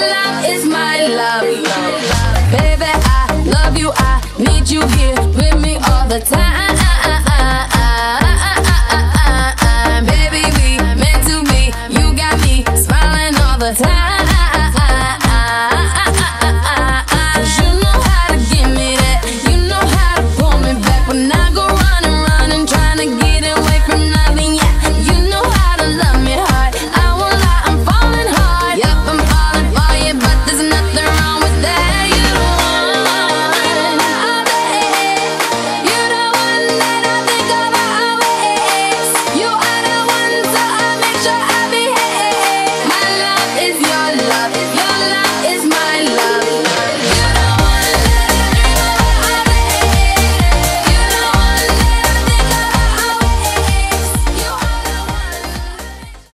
love is my love. Baby, I love you. I need you here with me all the time. Baby, we meant to be. You got me smiling all the time.